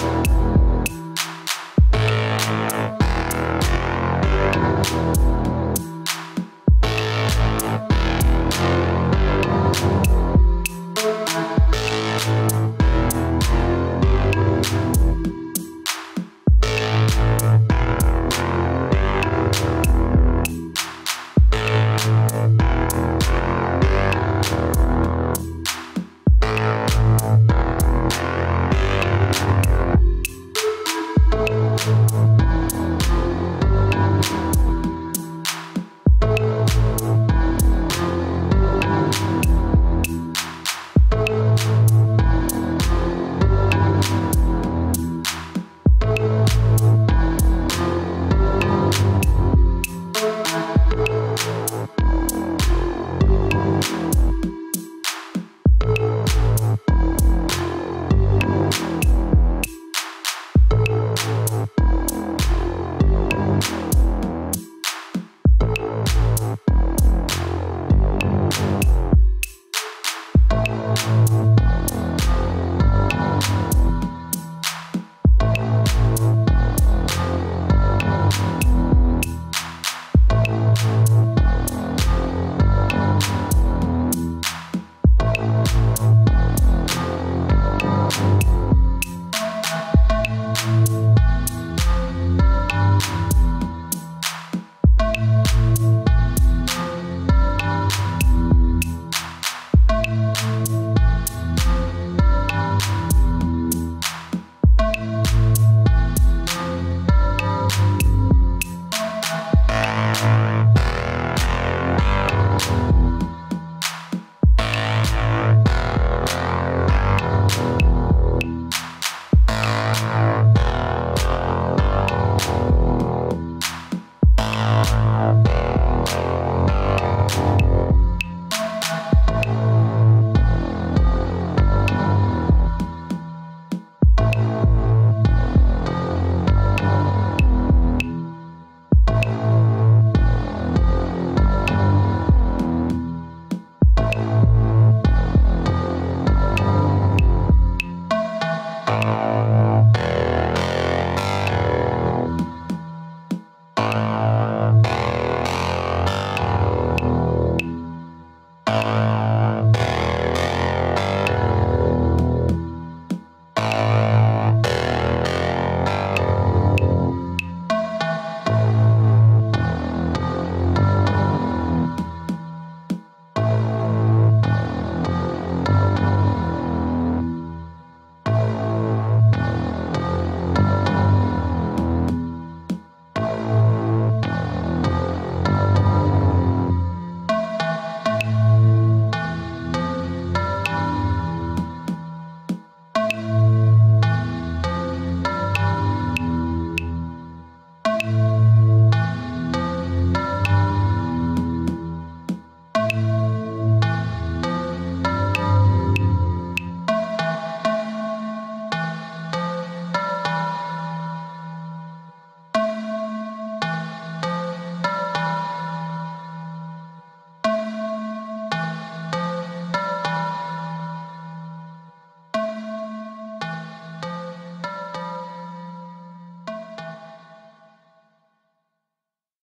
you